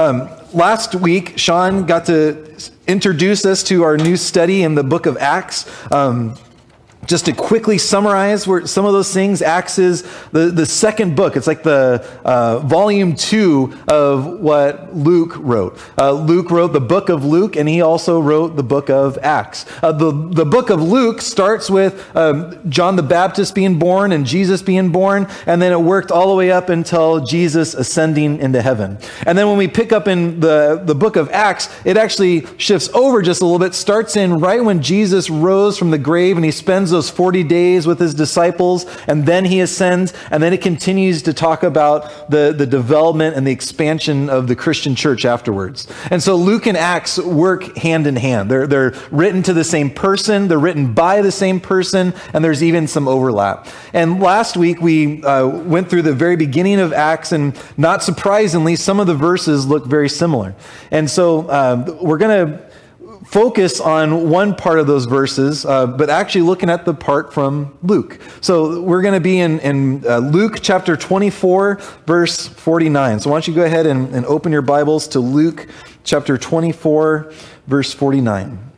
Um, last week, Sean got to introduce us to our new study in the book of Acts. Um, just to quickly summarize where some of those things, Acts is the, the second book. It's like the uh, volume two of what Luke wrote. Uh, Luke wrote the book of Luke, and he also wrote the book of Acts. Uh, the, the book of Luke starts with um, John the Baptist being born and Jesus being born, and then it worked all the way up until Jesus ascending into heaven. And then when we pick up in the, the book of Acts, it actually shifts over just a little bit, starts in right when Jesus rose from the grave and he spends those 40 days with his disciples, and then he ascends, and then it continues to talk about the, the development and the expansion of the Christian church afterwards. And so Luke and Acts work hand in hand. They're, they're written to the same person, they're written by the same person, and there's even some overlap. And last week we uh, went through the very beginning of Acts, and not surprisingly, some of the verses look very similar. And so uh, we're going to focus on one part of those verses, uh, but actually looking at the part from Luke. So we're going to be in, in uh, Luke chapter 24, verse 49. So why don't you go ahead and, and open your Bibles to Luke chapter 24, verse 49.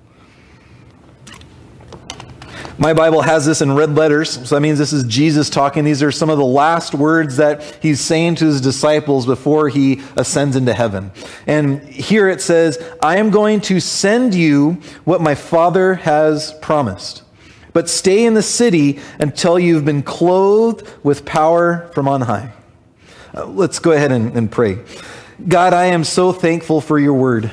My Bible has this in red letters, so that means this is Jesus talking. These are some of the last words that he's saying to his disciples before he ascends into heaven. And here it says, I am going to send you what my Father has promised. But stay in the city until you've been clothed with power from on high. Uh, let's go ahead and, and pray. God, I am so thankful for your word.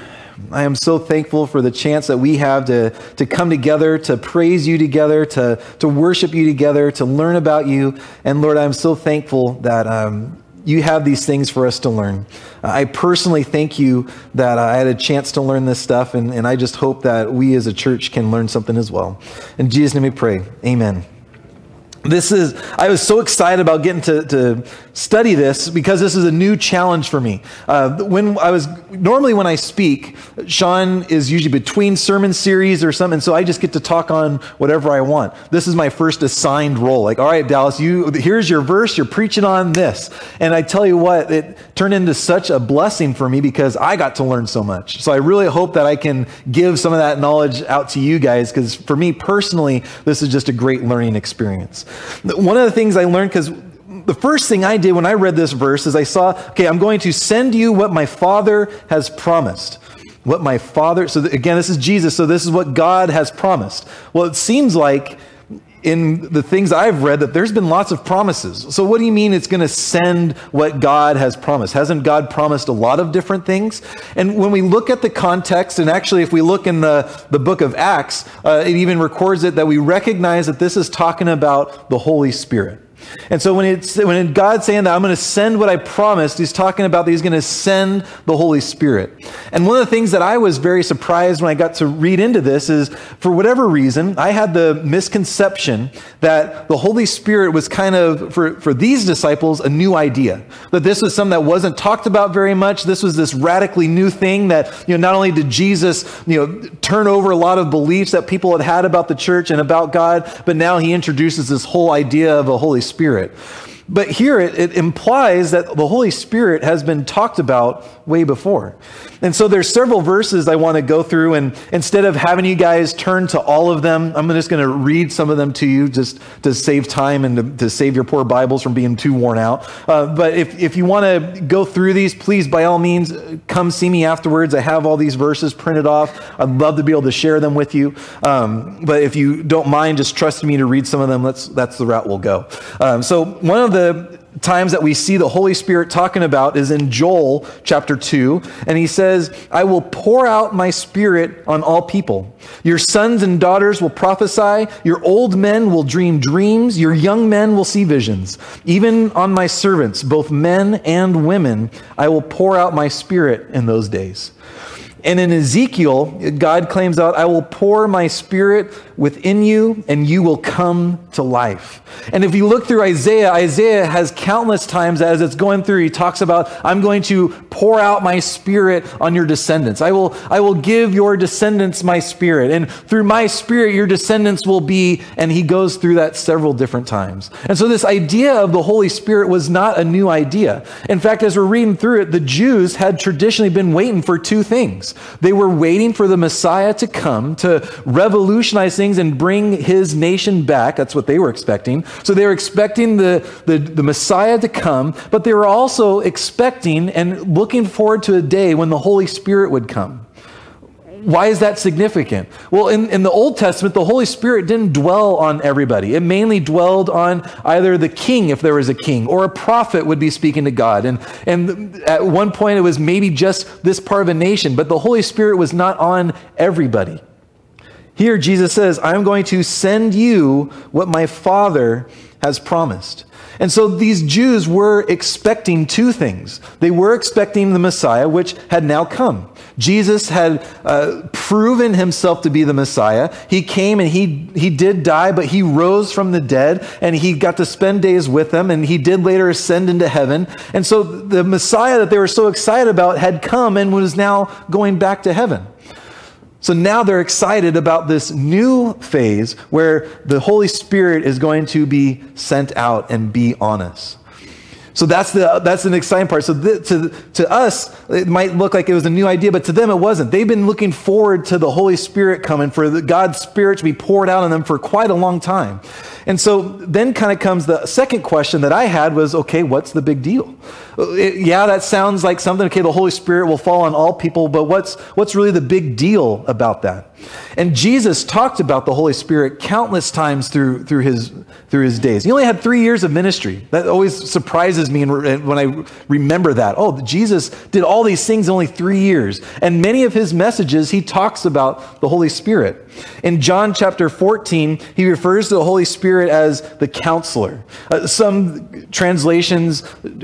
I am so thankful for the chance that we have to, to come together, to praise you together, to, to worship you together, to learn about you. And Lord, I'm so thankful that um, you have these things for us to learn. I personally thank you that I had a chance to learn this stuff, and, and I just hope that we as a church can learn something as well. In Jesus' name we pray. Amen. This is, I was so excited about getting to, to study this because this is a new challenge for me. Uh, when I was, normally when I speak, Sean is usually between sermon series or something, so I just get to talk on whatever I want. This is my first assigned role. Like, all right, Dallas, you, here's your verse, you're preaching on this. And I tell you what, it turned into such a blessing for me because I got to learn so much. So I really hope that I can give some of that knowledge out to you guys because for me personally, this is just a great learning experience. One of the things I learned, because the first thing I did when I read this verse is I saw, okay, I'm going to send you what my Father has promised. What my Father, so again, this is Jesus, so this is what God has promised. Well, it seems like in the things I've read that there's been lots of promises. So, what do you mean it's going to send what God has promised? Hasn't God promised a lot of different things? And when we look at the context, and actually, if we look in the, the book of Acts, uh, it even records it that we recognize that this is talking about the Holy Spirit. And so when it's when God's saying that I'm going to send what I promised, he's talking about that he's going to send the Holy Spirit. And one of the things that I was very surprised when I got to read into this is for whatever reason, I had the misconception that the Holy Spirit was kind of for, for these disciples a new idea. That this was something that wasn't talked about very much. This was this radically new thing that, you know, not only did Jesus, you know, turn over a lot of beliefs that people had had about the church and about God, but now he introduces this whole idea of a Holy Spirit Spirit. But here it, it, implies that the Holy Spirit has been talked about way before. And so there's several verses I want to go through, and instead of having you guys turn to all of them, I'm just going to read some of them to you just to save time and to, to save your poor Bibles from being too worn out. Uh, but if, if you want to go through these, please, by all means, come see me afterwards. I have all these verses printed off. I'd love to be able to share them with you. Um, but if you don't mind just trusting me to read some of them, that's, that's the route we'll go. Um, so one of the times that we see the Holy Spirit talking about is in Joel chapter 2. And he says, I will pour out my spirit on all people. Your sons and daughters will prophesy. Your old men will dream dreams. Your young men will see visions. Even on my servants, both men and women, I will pour out my spirit in those days. And in Ezekiel, God claims out, I will pour my spirit within you and you will come to life. And if you look through Isaiah, Isaiah has countless times as it's going through, he talks about, I'm going to pour out my spirit on your descendants. I will, I will give your descendants my spirit. And through my spirit, your descendants will be, and he goes through that several different times. And so this idea of the Holy Spirit was not a new idea. In fact, as we're reading through it, the Jews had traditionally been waiting for two things. They were waiting for the Messiah to come to revolutionize things and bring his nation back. That's what they were expecting. So they were expecting the, the, the Messiah to come, but they were also expecting and looking forward to a day when the Holy Spirit would come. Why is that significant? Well, in, in the Old Testament, the Holy Spirit didn't dwell on everybody. It mainly dwelled on either the king, if there was a king, or a prophet would be speaking to God. And, and at one point, it was maybe just this part of a nation, but the Holy Spirit was not on everybody. Here, Jesus says, I'm going to send you what my Father has promised. And so these Jews were expecting two things. They were expecting the Messiah, which had now come. Jesus had uh, proven himself to be the Messiah. He came and he, he did die, but he rose from the dead and he got to spend days with them and he did later ascend into heaven. And so the Messiah that they were so excited about had come and was now going back to heaven. So now they're excited about this new phase where the Holy Spirit is going to be sent out and be on us. So that's the that's an exciting part. So th- to to us, it might look like it was a new idea, but to them it wasn't. They've been looking forward to the Holy Spirit coming, for the, God's Spirit to be poured out on them for quite a long time. And so then kind of comes the second question that I had was, okay, what's the big deal? Uh, it, yeah, that sounds like something. Okay, the Holy Spirit will fall on all people, but what's what's really the big deal about that? And Jesus talked about the Holy Spirit countless times through, through, his, through his days. He only had three years of ministry. That always surprises me when I remember that. Oh, Jesus did all these things in only three years. And many of his messages, he talks about the Holy Spirit. In John chapter 14, he refers to the Holy Spirit as the counselor. Uh, some translations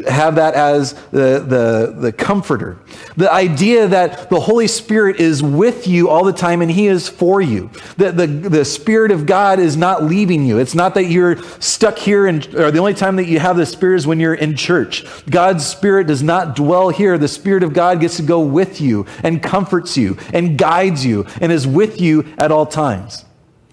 have that as the, the, the comforter. The idea that the Holy Spirit is with you all the time and he is for you. That the, the Spirit of God is not leaving you. It's not that you're stuck here, and, or the only time that you have the Spirit is when you're in church. God's Spirit does not dwell here. The Spirit of God gets to go with you and comforts you and guides you and is with you at all times.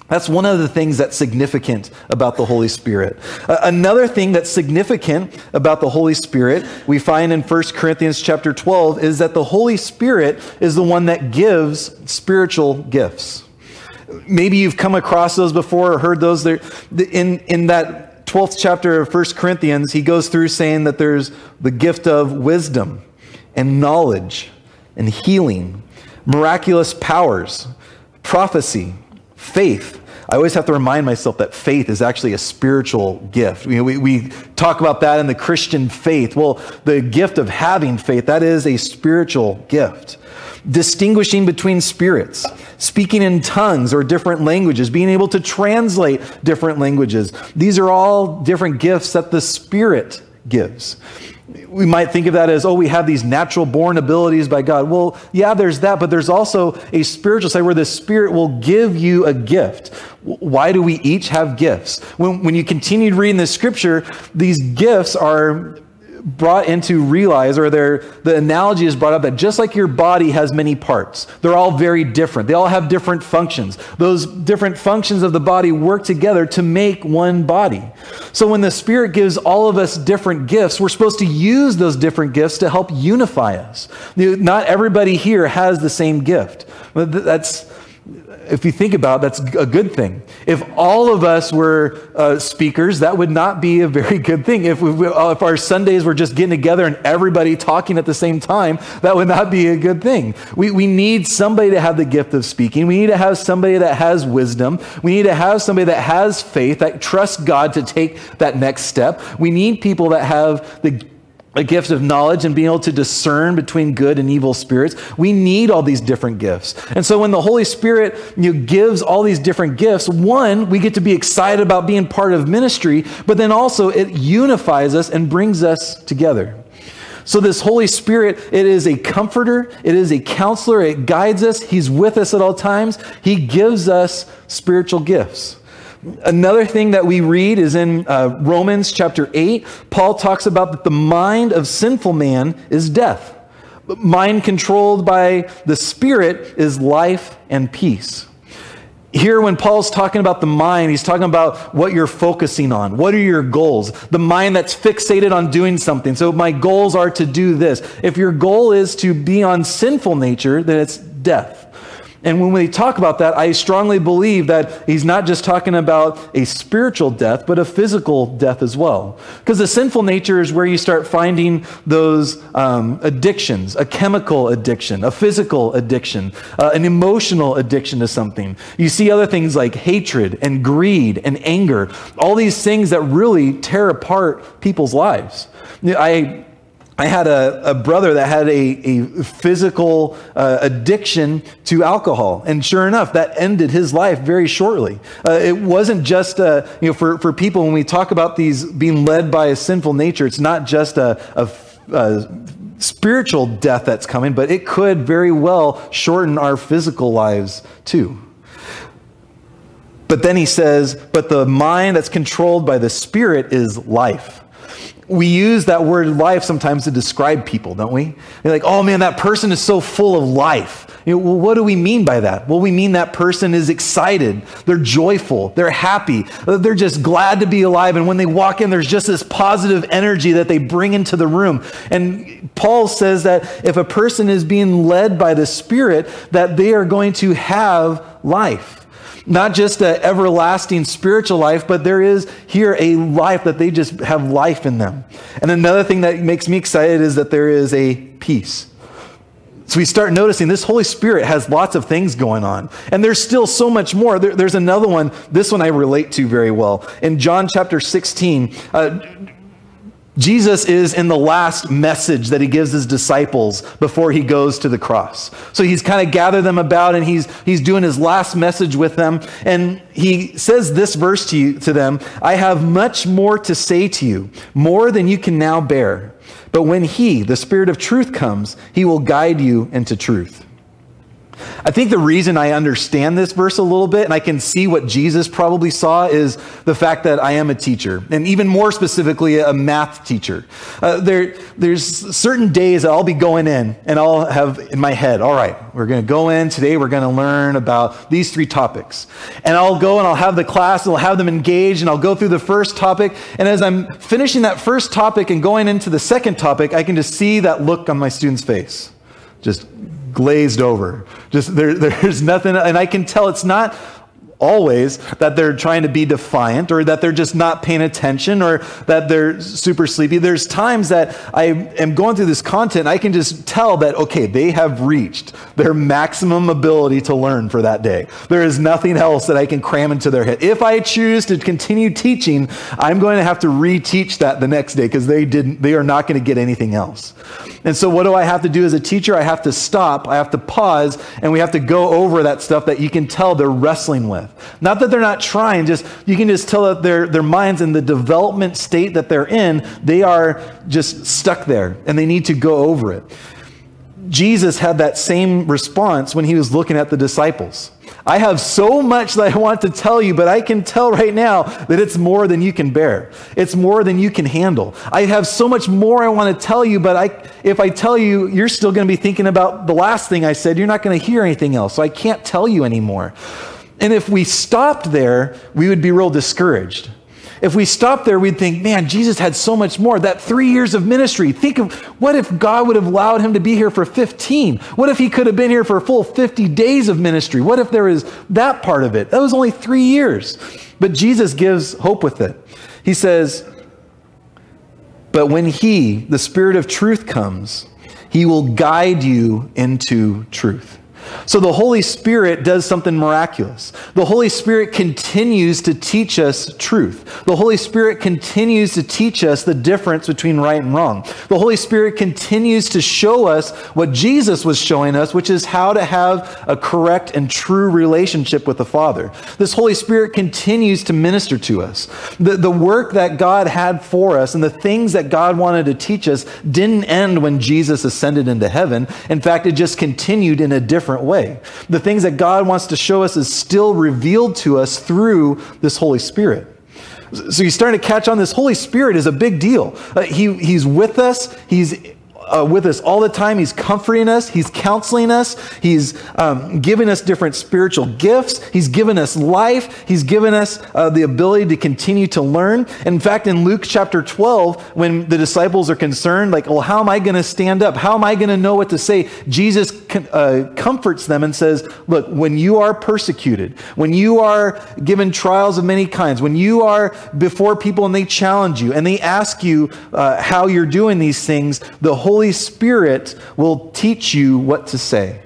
That's one of the things that's significant about the Holy Spirit. Another thing that's significant about the Holy Spirit, we find in 1 Corinthians chapter 12, is that the Holy Spirit is the one that gives spiritual gifts. Maybe you've come across those before or heard those. There, in, in that 12th chapter of 1 Corinthians, he goes through saying that there's the gift of wisdom and knowledge and healing, miraculous powers, prophecy Faith. I always have to remind myself that faith is actually a spiritual gift. We, we, we, talk about that in the Christian faith. Well, the gift of having faith, that is a spiritual gift. Distinguishing between spirits, speaking in tongues or different languages, being able to translate different languages. These are all different gifts that the Spirit gives we might think of that as, oh, we have these natural born abilities by God. Well, yeah, there's that, but there's also a spiritual side where the Spirit will give you a gift. Why do we each have gifts? When, when you continue reading the scripture, these gifts are brought into realize, or the analogy is brought up that just like your body has many parts, they're all very different. They all have different functions. Those different functions of the body work together to make one body. So when the Spirit gives all of us different gifts, we're supposed to use those different gifts to help unify us. Not everybody here has the same gift. That's if you think about it, that's a good thing. If all of us were uh, speakers, that would not be a very good thing. If, we, uh, if our Sundays were just getting together and everybody talking at the same time, that would not be a good thing. We, we need somebody to have the gift of speaking. We need to have somebody that has wisdom. We need to have somebody that has faith, that trusts God to take that next step. We need people that have the a gift of knowledge and being able to discern between good and evil spirits. We need all these different gifts. And so when the Holy Spirit you know, gives all these different gifts, one, we get to be excited about being part of ministry, but then also it unifies us and brings us together. So this Holy Spirit, it is a comforter, it is a counselor, it guides us, he's with us at all times. He gives us spiritual gifts. Another thing that we read is in uh, Romans chapter 8. Paul talks about that the mind of sinful man is death. mind controlled by the Spirit is life and peace. Here, when Paul's talking about the mind, he's talking about what you're focusing on. What are your goals? The mind that's fixated on doing something. So, my goals are to do this. If your goal is to be on sinful nature, then it's death. And when we talk about that, I strongly believe that he's not just talking about a spiritual death, but a physical death as well. Because the sinful nature is where you start finding those um, addictions a chemical addiction, a physical addiction, uh, an emotional addiction to something. You see other things like hatred and greed and anger, all these things that really tear apart people's lives. I I had a, a, brother that had a, a physical uh, addiction to alcohol. And sure enough, that ended his life very shortly. Uh, it wasn't just, uh, you know, for, for people, when we talk about these being led by a sinful nature, it's not just a, a, a spiritual death that's coming, but it could very well shorten our physical lives too. But then he says, but the mind that's controlled by the Spirit is life we use that word life sometimes to describe people, don't we? You're like, oh man, that person is so full of life. You know, well, what do we mean by that? Well, we mean that person is excited, they're joyful, they're happy, uh, they're just glad to be alive. And when they walk in, there's just this positive energy that they bring into the room. And Paul says that if a person is being led by the Spirit, that they are going to have life not just an everlasting spiritual life, but there is here a life that they just have life in them. And another thing that makes me excited is that there is a peace. So we start noticing this Holy Spirit has lots of things going on. And there's still so much more. There, there's another one, this one I relate to very well. In John chapter 16, uh, Jesus is in the last message that he gives his disciples before he goes to the cross. So he's kind of gathered them about and he's, he's doing his last message with them. And he says this verse to, you, to them I have much more to say to you, more than you can now bear. But when he, the Spirit of truth, comes, he will guide you into truth. I think the reason I understand this verse a little bit and I can see what Jesus probably saw is the fact that I am a teacher, and even more specifically, a math teacher. Uh, there, there's certain days that I'll be going in and I'll have in my head, all right, we're going to go in today, we're going to learn about these three topics. And I'll go and I'll have the class, and I'll have them engaged, and I'll go through the first topic. And as I'm finishing that first topic and going into the second topic, I can just see that look on my student's face. Just glazed over. Just there, there's nothing, and I can tell it's not always that they're trying to be defiant or that they're just not paying attention or that they're super sleepy. There's times that I am going through this content, I can just tell that, okay, they have reached their maximum ability to learn for that day. There is nothing else that I can cram into their head. If I choose to continue teaching, I'm going to have to reteach that the next day because they didn't, they are not going to get anything else. And so, what do I have to do as a teacher? I have to stop, I have to pause, and we have to go over that stuff that you can tell they're wrestling with. Not that they're not trying, just you can just tell that their, their minds in the development state that they're in, they are just stuck there and they need to go over it. Jesus had that same response when he was looking at the disciples. I have so much that I want to tell you, but I can tell right now that it's more than you can bear. It's more than you can handle. I have so much more I want to tell you, but I, if I tell you, you're still going to be thinking about the last thing I said. You're not going to hear anything else. So I can't tell you anymore. And if we stopped there, we would be real discouraged. If we stopped there, we'd think, man, Jesus had so much more. That three years of ministry, think of what if God would have allowed him to be here for 15? What if he could have been here for a full 50 days of ministry? What if there is that part of it? That was only three years. But Jesus gives hope with it. He says, But when he, the Spirit of truth, comes, he will guide you into truth. So the Holy Spirit does something miraculous. The Holy Spirit continues to teach us truth. The Holy Spirit continues to teach us the difference between right and wrong. The Holy Spirit continues to show us what Jesus was showing us, which is how to have a correct and true relationship with the Father. This Holy Spirit continues to minister to us. The, the work that God had for us and the things that God wanted to teach us didn't end when Jesus ascended into heaven. In fact, it just continued in a different different way. The things that God wants to show us is still revealed to us through this Holy Spirit. So you're starting to catch on this Holy Spirit is a big deal. Uh, he, he's with us. He's uh, with us all the time. He's comforting us, He's counseling us, He's um, giving us different spiritual gifts, He's given us life, He's given us uh, the ability to continue to learn. In fact, in Luke chapter 12, when the disciples are concerned, like, well, how am I going to stand up? How am I going to know what to say? Jesus uh, comforts them and says, look, when you are persecuted, when you are given trials of many kinds, when you are before people and they challenge you and they ask you uh, how you're doing these things, the Holy Spirit will teach you what to say.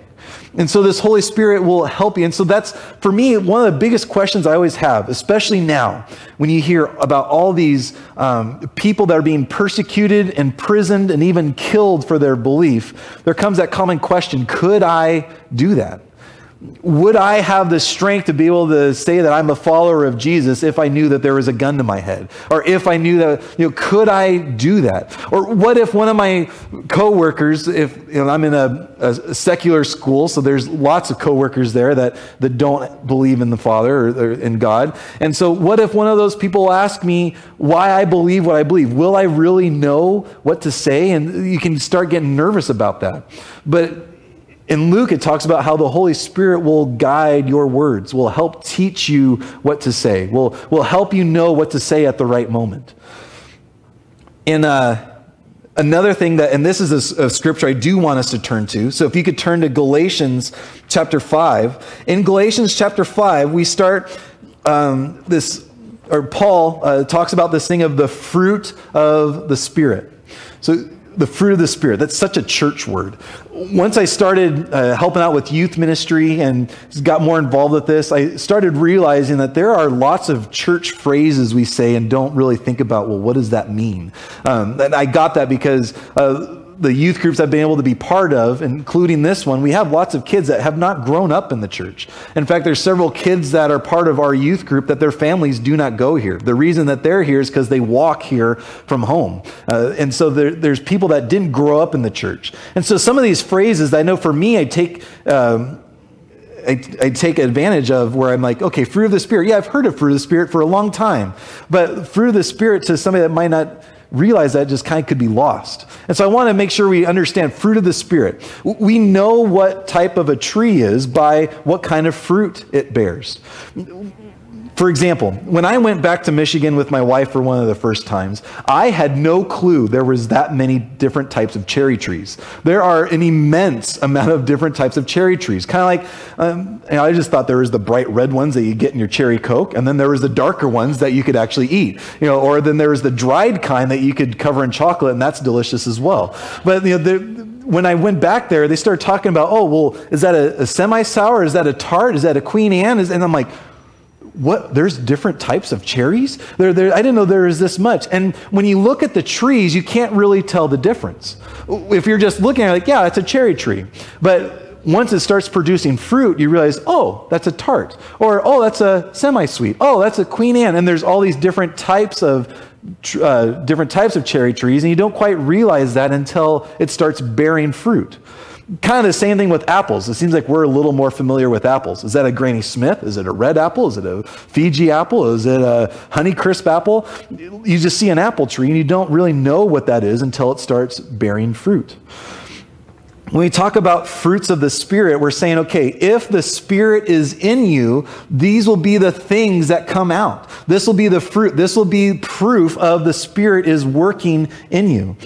And so this Holy Spirit will help you. And so that's, for me, one of the biggest questions I always have, especially now when you hear about all these um, people that are being persecuted, imprisoned, and even killed for their belief. There comes that common question could I do that? Would I have the strength to be able to say that I'm a follower of Jesus if I knew that there was a gun to my head? Or if I knew that, you know, could I do that? Or what if one of my coworkers, if you know, I'm in a, a secular school, so there's lots of coworkers there that, that don't believe in the Father or, or in God. And so what if one of those people ask me why I believe what I believe? Will I really know what to say? And you can start getting nervous about that. But in Luke, it talks about how the Holy Spirit will guide your words, will help teach you what to say, will, will help you know what to say at the right moment. In uh, another thing that, and this is a, a, scripture I do want us to turn to. So if you could turn to Galatians chapter 5. In Galatians chapter 5, we start um, this, or Paul uh, talks about this thing of the fruit of the Spirit. So the fruit of the Spirit. That's such a church word. Once I started uh, helping out with youth ministry and got more involved with this, I started realizing that there are lots of church phrases we say and don't really think about, well, what does that mean? Um, and I got that because. Uh, the youth groups I've been able to be part of, including this one, we have lots of kids that have not grown up in the church. In fact, there's several kids that are part of our youth group that their families do not go here. The reason that they're here is because they walk here from home. Uh, and so there, there's people that didn't grow up in the church. And so some of these phrases, I know for me, I take. Um, I, I, take advantage of where I'm like, okay, fruit of the Spirit. Yeah, I've heard of fruit of the Spirit for a long time. But fruit of the Spirit to somebody that might not realize that just kind of could be lost. And so I want to make sure we understand fruit of the Spirit. We know what type of a tree is by what kind of fruit it bears. For example, when I went back to Michigan with my wife for one of the first times, I had no clue there was that many different types of cherry trees. There are an immense amount of different types of cherry trees. Kind of like, um, you know, I just thought there was the bright red ones that you get in your cherry coke, and then there was the darker ones that you could actually eat. You know, or then there was the dried kind that you could cover in chocolate, and that's delicious as well. But you know, when I went back there, they started talking about, oh, well, is that a, a semi-sour? Is that a tart? Is that a Queen Anne? And I'm like, what there's different types of cherries? There, there, i didn't know there was this much. And when you look at the trees you can't really tell the difference. If you're just looking at it like yeah it's a cherry tree. But once it starts producing fruit you realize oh that's a tart. Or oh that's a semi-sweet. Oh that's a queen anne. And there's all these different types of uh, different types of cherry trees. And you don't quite realize that until it starts bearing fruit Kind of the same thing with apples. It seems like we're a little more familiar with apples. Is that a Granny Smith? Is it a red apple? Is it a Fiji apple? Is it a Honeycrisp apple? You just see an apple tree and you don't really know what that is until it starts bearing fruit. When we talk about fruits of the Spirit, we're saying, okay, if the Spirit is in you, these will be the things that come out. This will be the fruit. This will be proof of the Spirit is working in you.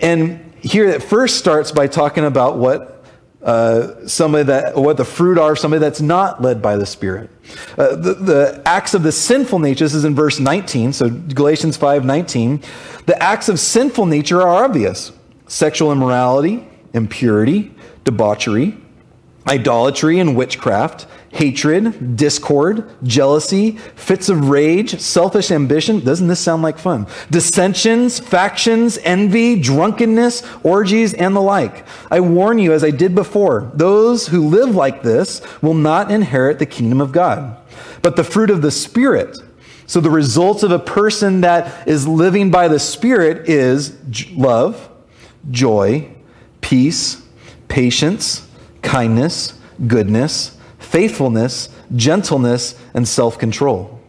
And here it first starts by talking about what uh, somebody that what the fruit are of somebody that's not led by the spirit. Uh, the, the, acts of the sinful nature this is in verse 19 so galatians 5 19 the acts of sinful nature are obvious. Sexual immorality impurity debauchery idolatry and witchcraft hatred, discord, jealousy, fits of rage, selfish ambition. Doesn't this sound like fun? Dissensions, factions, envy, drunkenness, orgies, and the like. I warn you, as I did before, those who live like this will not inherit the kingdom of God. But the fruit of the Spirit, so the results of a person that is living by the Spirit is love, joy, peace, patience, kindness, goodness, faithfulness, gentleness, and self control.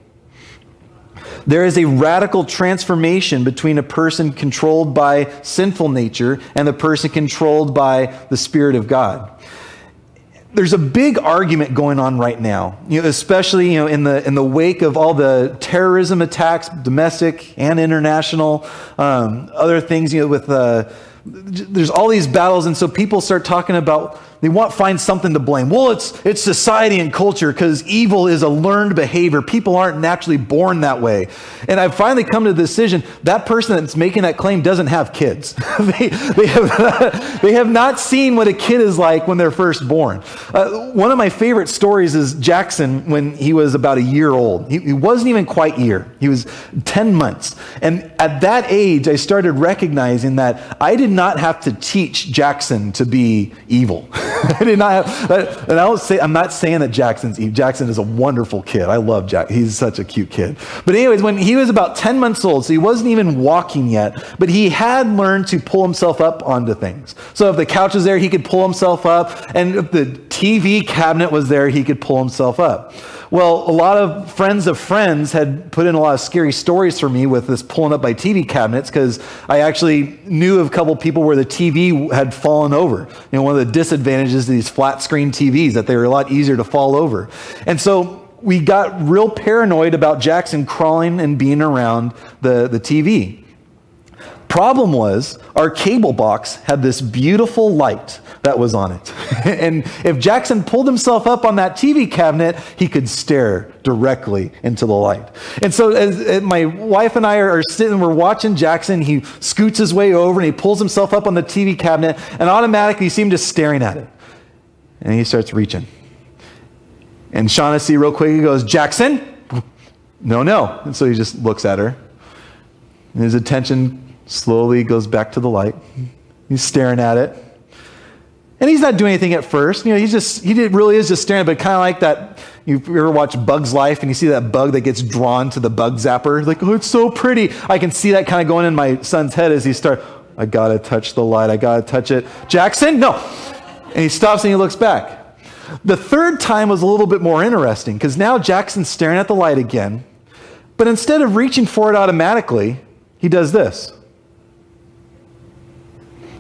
There is a radical transformation between a person controlled by sinful nature and the person controlled by the Spirit of God there's a big argument going on right now, you know, especially you know, in, the, in the wake of all the terrorism attacks, domestic and international, um, other things you know, with uh, there's all these battles, and so people start talking about they want find something to blame. Well, it's it's society and culture because evil is a learned behavior. People aren't naturally born that way. And I've finally come to the decision that person that's making that claim doesn't have kids. they, they, have, they have not seen what a kid is like when they're first born. Uh, one of my favorite stories is Jackson when he was about a year old. He, he wasn't even quite a year. He was 10 months. And at that age, I started recognizing that I did not have to teach Jackson to be evil. I did not have, and I don't say, I'm not saying that Jackson's evil. Jackson is a wonderful kid. I love Jack. He's such a cute kid. But anyways, when he was about 10 months old, so he wasn't even walking yet, but he had learned to pull himself up onto things. So if the couch was there, he could pull himself up. And if the TV cabinet was there, he could pull himself up. Well, a lot of friends of friends had put in a lot of scary stories for me with this pulling up by TV cabinets because I actually knew of a couple people where the TV had fallen over. You know, one of the disadvantages of these flat screen TVs that they were a lot easier to fall over. And so we got real paranoid about Jackson crawling and being around the, the TV. Problem was, our cable box had this beautiful light that was on it. and if Jackson pulled himself up on that TV cabinet, he could stare directly into the light. And so, as, as my wife and I are, are sitting, we're watching Jackson. He scoots his way over and he pulls himself up on the TV cabinet, and automatically you see him just staring at it. And he starts reaching. And Shaughnessy, real quick, he goes, Jackson? No, no. And so he just looks at her. And his attention slowly goes back to the light. He's staring at it. And he's not doing anything at first. You know, he's just, he really is just staring, but kind of like that. You ever watch Bug's Life and you see that bug that gets drawn to the bug zapper? Like, oh, it's so pretty. I can see that kind of going in my son's head as he starts, I gotta touch the light. I gotta touch it. Jackson, no. And he stops and he looks back. The third time was a little bit more interesting because now Jackson's staring at the light again. But instead of reaching for it automatically, he does this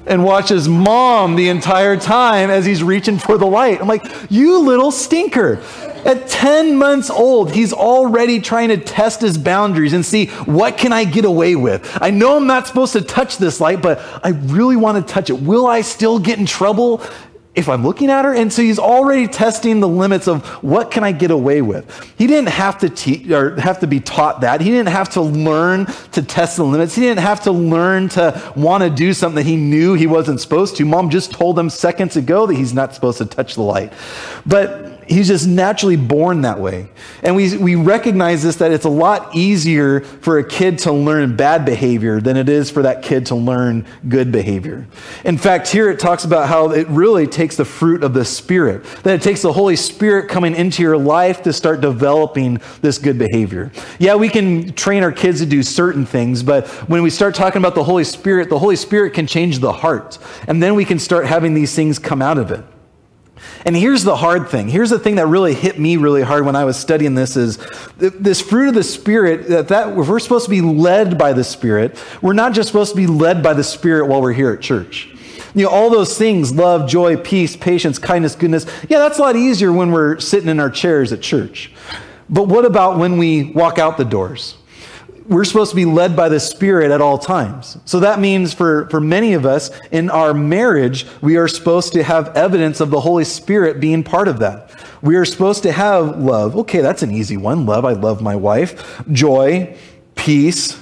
and watches mom the entire time as he's reaching for the light. I'm like, you little stinker. At 10 months old, he's already trying to test his boundaries and see what can I get away with. I know I'm not supposed to touch this light, but I really want to touch it. Will I still get in trouble? If I'm looking at her. And so he's already testing the limits of what can I get away with. He didn't have to teach or have to be taught that. He didn't have to learn to test the limits. He didn't have to learn to want to do something that he knew he wasn't supposed to. Mom just told him seconds ago that he's not supposed to touch the light. But he's just naturally born that way. And we, we recognize this that it's a lot easier for a kid to learn bad behavior than it is for that kid to learn good behavior. In fact, here it talks about how it really takes the fruit of the Spirit, that it takes the Holy Spirit coming into your life to start developing this good behavior. Yeah, we can train our kids to do certain things, but when we start talking about the Holy Spirit, the Holy Spirit can change the heart. And then we can start having these things come out of it. And here's the hard thing. Here's the thing that really hit me really hard when I was studying this is this fruit of the Spirit, that, that we're supposed to be led by the Spirit, we're not just supposed to be led by the Spirit while we're here at church. You know, all those things, love, joy, peace, patience, kindness, goodness. Yeah, that's a lot easier when we're sitting in our chairs at church. But what about when we walk out the doors? We're supposed to be led by the Spirit at all times. So that means for, for many of us in our marriage, we are supposed to have evidence of the Holy Spirit being part of that. We are supposed to have love. Okay, that's an easy one. Love, I love my wife. Joy, peace,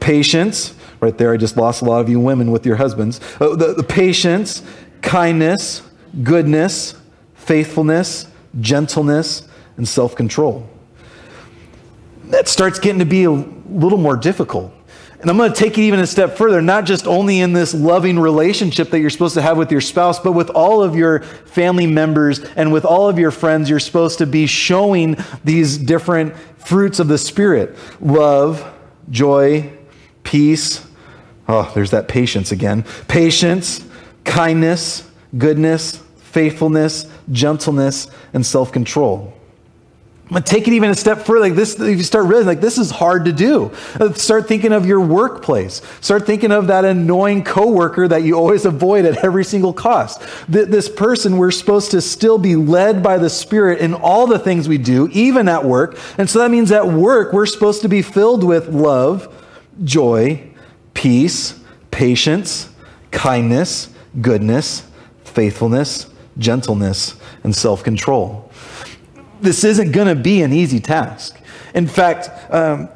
patience. Right there, I just lost a lot of you women with your husbands. Uh, the, the patience, kindness, goodness, faithfulness, gentleness, and self control that starts getting to be a little more difficult. And I'm going to take it even a step further, not just only in this loving relationship that you're supposed to have with your spouse, but with all of your family members and with all of your friends, you're supposed to be showing these different fruits of the Spirit love, joy, peace. Oh, there's that patience again. Patience, kindness, goodness, faithfulness, gentleness, and self control. But take it even a step further. Like this, if you start realizing like this is hard to do. Uh, start thinking of your workplace. Start thinking of that annoying coworker that you always avoid at every single cost. This person, we're supposed to still be led by the Spirit in all the things we do, even at work. And so that means at work, we're supposed to be filled with love, joy, peace, patience, kindness, goodness, faithfulness, gentleness, and self control this isn't going to be an easy task. In fact, um,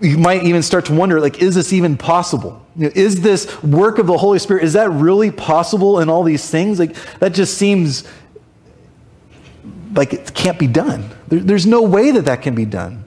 you might even start to wonder like is this even possible? You know, is this work of the holy spirit is that really possible in all these things? Like that just seems like it can't be done. There, there's no way that that can be done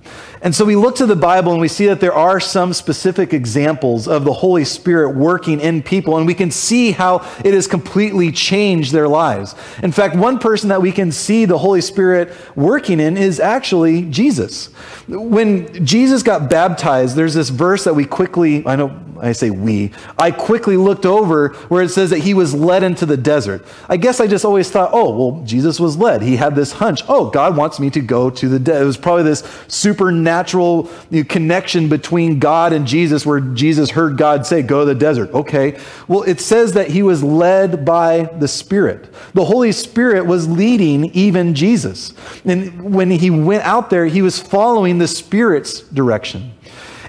and so we look to the Bible and we see that there are some specific examples of the Holy Spirit working in people, and we can see how it has completely changed their lives. In fact, one person that we can see the Holy Spirit working in is actually Jesus. When Jesus got baptized, there's this verse that we quickly, I know I say we, I quickly looked over where it says that he was led into the desert. I guess I just always thought, oh, well, Jesus was led. He had this hunch, oh, God wants me to go to the desert. It was probably this supernatural connection between God and Jesus where Jesus heard God say, go to the desert. Okay. Well, it says that he was led by the Spirit. The Holy Spirit was leading even Jesus. And when he went out there, he was following the Spirit's direction.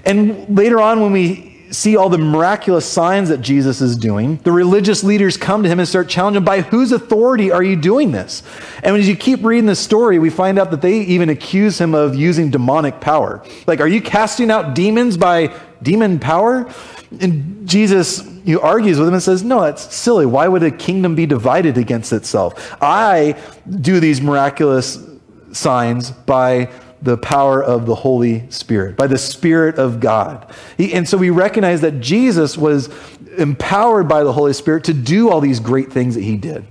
And later on, when we see all the miraculous signs that Jesus is doing, the religious leaders come to him and start challenging him, by whose authority are you doing this? And as you keep reading the story, we find out that they even accuse him of using demonic power. Like, are you casting out demons by demon power? And Jesus you argues with him and says, No, that's silly. Why would a kingdom be divided against itself? I do these miraculous signs by the power of the Holy Spirit, by the Spirit of God. He, and so we recognize that Jesus was empowered by the Holy Spirit to do all these great things that he did.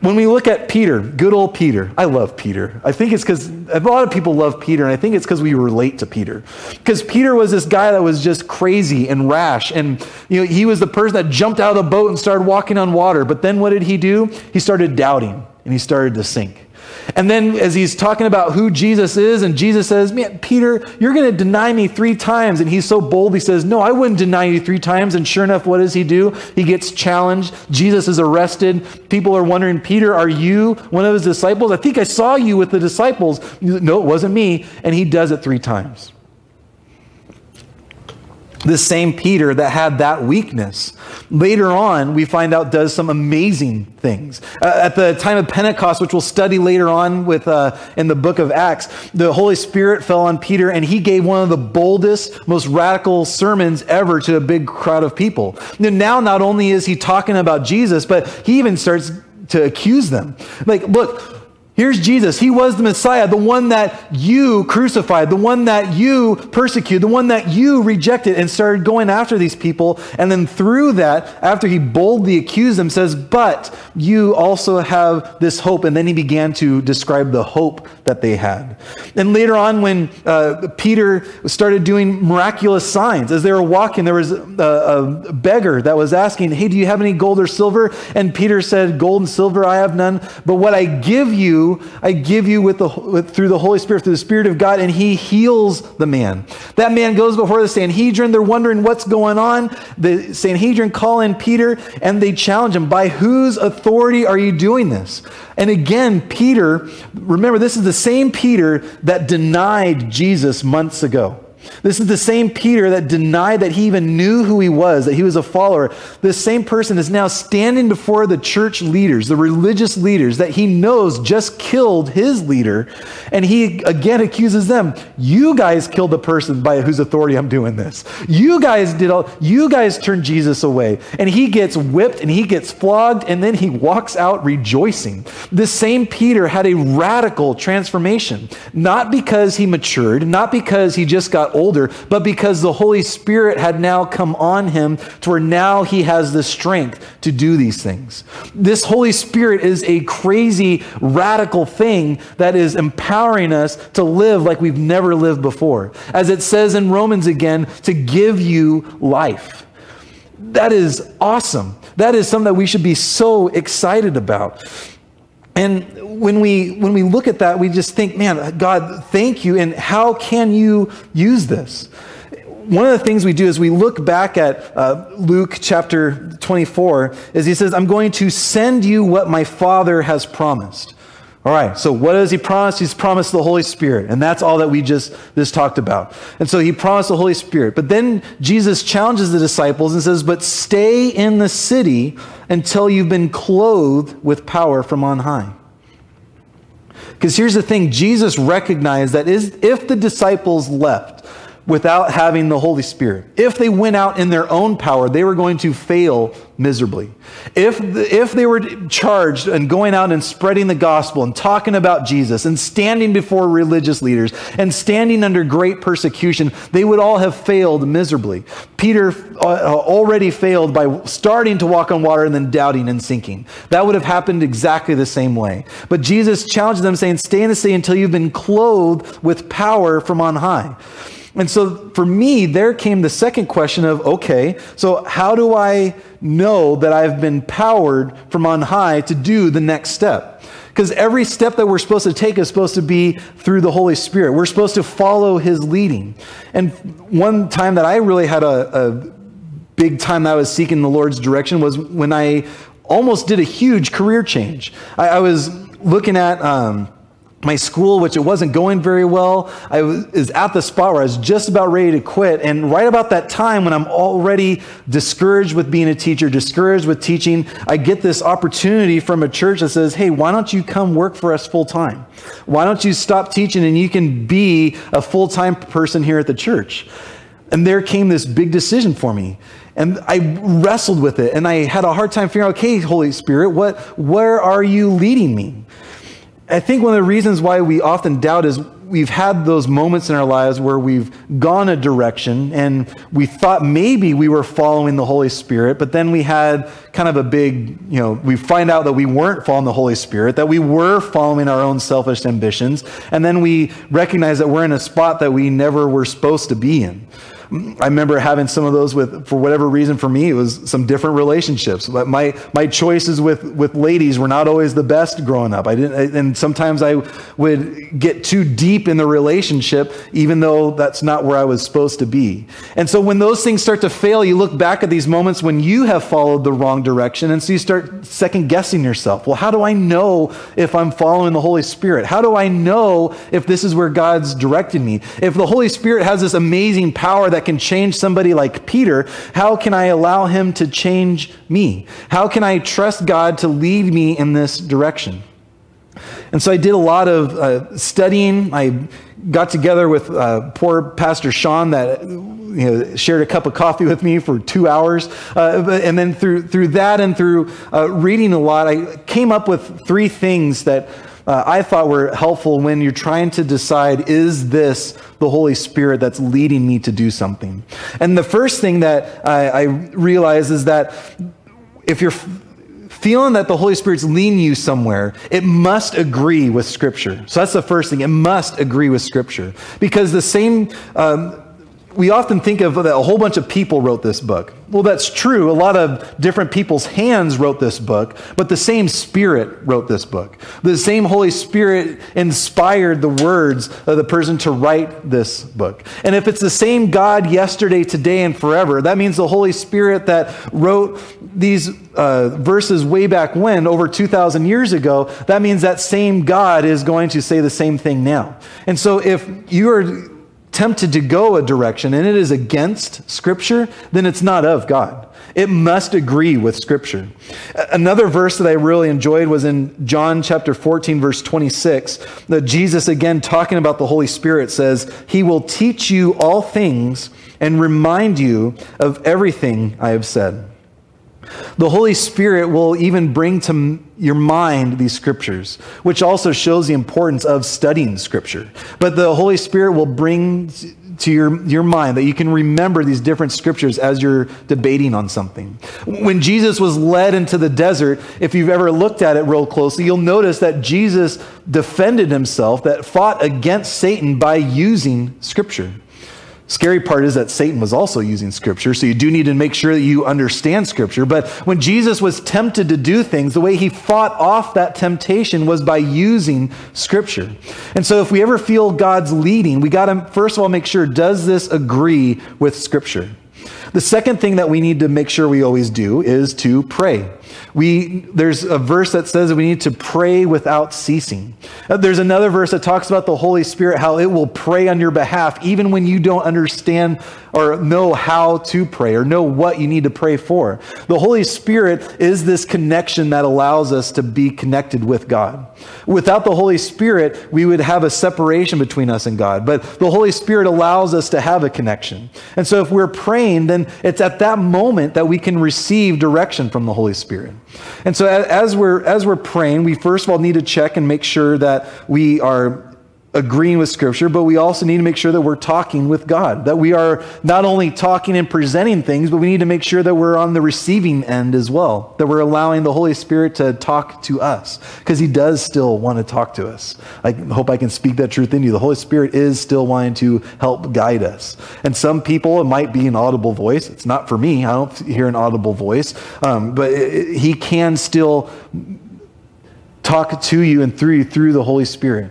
When we look at Peter, good old Peter, I love Peter. I think it's because a lot of people love Peter, and I think it's because we relate to Peter. Because Peter was this guy that was just crazy and rash, and you know, he was the person that jumped out of the boat and started walking on water. But then what did he do? He started doubting, and he started to sink. And then as he's talking about who Jesus is, and Jesus says, Man, Peter, you're going to deny me three times. And he's so bold, he says, No, I wouldn't deny you three times. And sure enough, what does he do? He gets challenged. Jesus is arrested. People are wondering, Peter, are you one of his disciples? I think I saw you with the disciples. No, it wasn't me. And he does it three times. The same Peter that had that weakness, later on, we find out does some amazing things. Uh, at the time of Pentecost, which we'll study later on with, uh, in the book of Acts, the Holy Spirit fell on Peter and he gave one of the boldest, most radical sermons ever to a big crowd of people. Now, not only is he talking about Jesus, but he even starts to accuse them. Like, look, Here's Jesus. He was the Messiah, the one that you crucified, the one that you persecuted, the one that you rejected and started going after these people. And then through that, after he boldly accused them, says, But you also have this hope. And then he began to describe the hope that they had. And later on, when uh, Peter started doing miraculous signs, as they were walking, there was a, a beggar that was asking, Hey, do you have any gold or silver? And Peter said, Gold and silver I have none, but what I give you, I give you with the, with, through the Holy Spirit, through the Spirit of God, and he heals the man. That man goes before the Sanhedrin. They're wondering what's going on. The Sanhedrin call in Peter and they challenge him, By whose authority are you doing this? And again, Peter, remember, this is the same Peter that denied Jesus months ago. This is the same Peter that denied that he even knew who he was, that he was a follower. This same person is now standing before the church leaders, the religious leaders that he knows just killed his leader. And he again accuses them. You guys killed the person by whose authority I'm doing this. You guys did all, you guys turned Jesus away. And he gets whipped and he gets flogged and then he walks out rejoicing. This same Peter had a radical transformation, not because he matured, not because he just got older, but because the Holy Spirit had now come on him to where now he has the strength to do these things. This Holy Spirit is a crazy, radical thing that is empowering us to live like we've never lived before. As it says in Romans again, to give you life. That is awesome. That is something that we should be so excited about. And when we when we look at that, we just think, man, God, thank you. And how can you use this? One of the things we do is we look back at uh, Luke chapter 24, is he says, I'm going to send you what my Father has promised. All right, so what does he promise? He's promised the Holy Spirit, and that's all that we just this talked about. And so he promised the Holy Spirit. But then Jesus challenges the disciples and says, "But stay in the city until you've been clothed with power from on high." Because here's the thing, Jesus recognized that is if the disciples left, without having the Holy Spirit. If they went out in their own power, they were going to fail miserably. If, if they were charged and going out and spreading the gospel and talking about Jesus and standing before religious leaders and standing under great persecution, they would all have failed miserably. Peter uh, already failed by starting to walk on water and then doubting and sinking. That would have happened exactly the same way. But Jesus challenged them, saying, Stay in the sea until you've been clothed with power from on high. And so for me, there came the second question of okay, so how do I know that I've been powered from on high to do the next step? Because every step that we're supposed to take is supposed to be through the Holy Spirit. We're supposed to follow His leading. And one time that I really had a, a big time that I was seeking the Lord's direction was when I almost did a huge career change. I, I was looking at. Um, my school, which it wasn't going very well. I was at the spot where I was just about ready to quit. And right about that time, when I'm already discouraged with being a teacher, discouraged with teaching, I get this opportunity from a church that says, Hey, why don't you come work for us full time? Why don't you stop teaching and you can be a full time person here at the church? And there came this big decision for me. And I wrestled with it and I had a hard time figuring out, okay, Holy Spirit, what, where are you leading me? I think one of the reasons why we often doubt is we've had those moments in our lives where we've gone a direction and we thought maybe we were following the Holy Spirit, but then we had kind of a big, you know, we find out that we weren't following the Holy Spirit, that we were following our own selfish ambitions, and then we recognize that we're in a spot that we never were supposed to be in. I remember having some of those with, for whatever reason, for me, it was some different relationships. But my, my choices with, with ladies were not always the best growing up. I didn't, and sometimes I would get too deep in the relationship, even though that's not where I was supposed to be. And so when those things start to fail, you look back at these moments when you have followed the wrong direction. And so you start second guessing yourself. Well, how do I know if I'm following the Holy Spirit? How do I know if this is where God's directing me? If the Holy Spirit has this amazing power that can change somebody like Peter, how can I allow him to change me? How can I trust God to lead me in this direction? And so I did a lot of uh, studying. I got together with uh, poor Pastor Sean that you know, shared a cup of coffee with me for two hours. Uh, and then through, through that and through uh, reading a lot, I came up with three things that uh, I thought were helpful when you're trying to decide is this the Holy Spirit that's leading me to do something? And the first thing that I, I realize is that if you're feeling that the Holy Spirit's leading you somewhere, it must agree with Scripture. So that's the first thing. It must agree with Scripture. Because the same. Um, we often think of that a whole bunch of people wrote this book. Well, that's true. A lot of different people's hands wrote this book, but the same Spirit wrote this book. The same Holy Spirit inspired the words of the person to write this book. And if it's the same God yesterday, today, and forever, that means the Holy Spirit that wrote these uh, verses way back when, over 2,000 years ago, that means that same God is going to say the same thing now. And so if you are tempted to go a direction and it is against Scripture, then it's not of God. It must agree with Scripture. Another verse that I really enjoyed was in John chapter 14, verse 26. That Jesus, again, talking about the Holy Spirit, says, He will teach you all things and remind you of everything I have said. The Holy Spirit will even bring to your mind these scriptures, which also shows the importance of studying scripture. But the Holy Spirit will bring to your, your mind that you can remember these different scriptures as you're debating on something. When Jesus was led into the desert, if you've ever looked at it real closely, you'll notice that Jesus defended himself, that fought against Satan by using scripture. Scary part is that Satan was also using scripture, so you do need to make sure that you understand scripture. But when Jesus was tempted to do things, the way he fought off that temptation was by using scripture. And so if we ever feel God's leading, we got to first of all make sure does this agree with scripture? The second thing that we need to make sure we always do is to pray. We, there's a verse that says we need to pray without ceasing. Uh, there's another verse that talks about the Holy Spirit, how it will pray on your behalf, even when you don't understand or know how to pray or know what you need to pray for. The Holy Spirit is this connection that allows us to be connected with God. Without the Holy Spirit, we would have a separation between us and God, but the Holy Spirit allows us to have a connection. And so if we're praying, then it's at that moment that we can receive direction from the Holy Spirit. And so as we're as we're praying, we first of all need to check and make sure that we are agreeing with Scripture, but we also need to make sure that we're talking with God, that we are not only talking and presenting things, but we need to make sure that we're on the receiving end as well, that we're allowing the Holy Spirit to talk to us, because He does still want to talk to us. I hope I can speak that truth into you. The Holy Spirit is still wanting to help guide us. And some people, it might be an audible voice. It's not for me, I don't hear an audible voice, um, but it, He can still talk to you and through you through the Holy Spirit.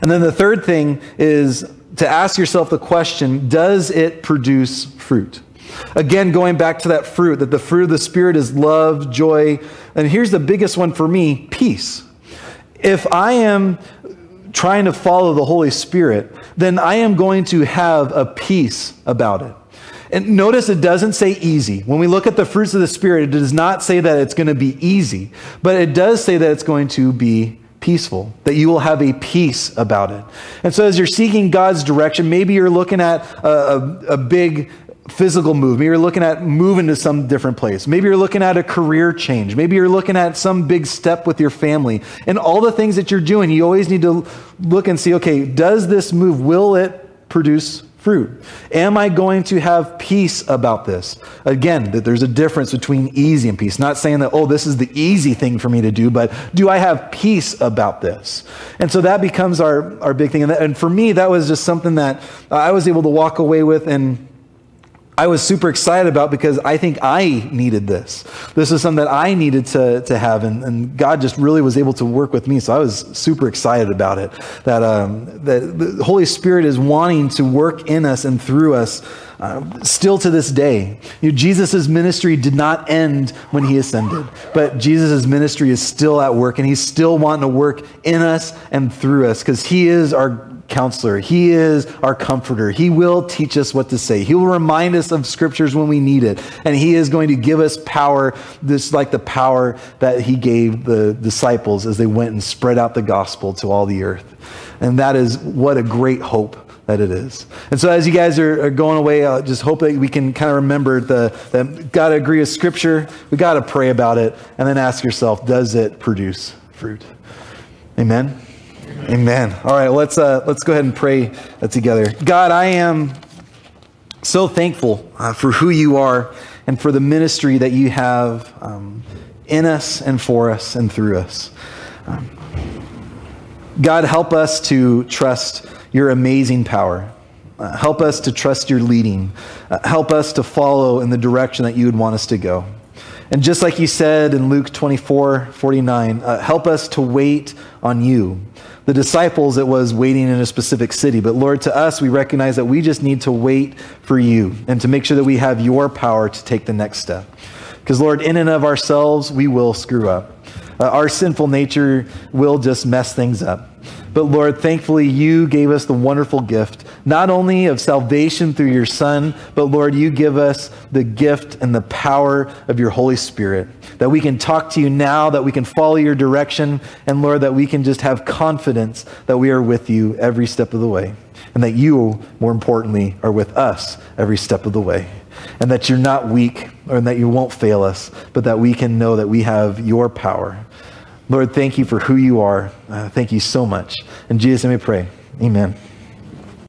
And then the third thing is to ask yourself the question does it produce fruit? Again, going back to that fruit, that the fruit of the Spirit is love, joy, and here's the biggest one for me peace. If I am trying to follow the Holy Spirit, then I am going to have a peace about it. And notice it doesn't say easy. When we look at the fruits of the Spirit, it does not say that it's going to be easy, but it does say that it's going to be peaceful, that you will have a peace about it. And so, as you're seeking God's direction, maybe you're looking at a, a, a big physical move. Maybe you're looking at moving to some different place. Maybe you're looking at a career change. Maybe you're looking at some big step with your family. And all the things that you're doing, you always need to look and see okay, does this move, will it produce fruit? Am I going to have peace about this? Again, that there's a difference between easy and peace. Not saying that, oh, this is the easy thing for me to do, but do I have peace about this? And so that becomes our, our big thing. And, that, and for me, that was just something that I was able to walk away with and I was super excited about because I think I needed this. This is something that I needed to, to have, and, and God just really was able to work with me. So I was super excited about it. That, um, that the Holy Spirit is wanting to work in us and through us uh, still to this day. You know, Jesus' ministry did not end when he ascended, but Jesus' ministry is still at work, and he's still wanting to work in us and through us because he is our counselor. He is our comforter. He will teach us what to say. He will remind us of scriptures when we need it. And he is going to give us power, this like the power that he gave the disciples as they went and spread out the gospel to all the earth. And that is what a great hope that it is. And so as you guys are, are going away, I just hope that we can kind of remember the, that got to agree with scripture. We got to pray about it and then ask yourself, does it produce fruit? Amen. Amen. All right, let's uh, let's go ahead and pray together. God, I am so thankful uh, for who you are and for the ministry that you have um, in us and for us and through us. Um, God, help us to trust your amazing power. Uh, help us to trust your leading. Uh, help us to follow in the direction that you would want us to go. And just like you said in Luke 24 49, uh, help us to wait on you. The disciples, it was waiting in a specific city. But Lord, to us, we recognize that we just need to wait for you and to make sure that we have your power to take the next step. Because, Lord, in and of ourselves, we will screw up. Uh, our sinful nature will just mess things up. But Lord, thankfully, you gave us the wonderful gift, not only of salvation through your Son, but Lord, you give us the gift and the power of your Holy Spirit, that we can talk to you now, that we can follow your direction, and Lord, that we can just have confidence that we are with you every step of the way, and that you, more importantly, are with us every step of the way. And that you're not weak, or that you won't fail us, but that we can know that we have your power Lord, thank you for who you are. Uh, thank you so much. In Jesus' name we pray. Amen.